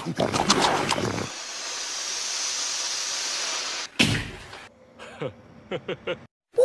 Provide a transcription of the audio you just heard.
Ha ha ha.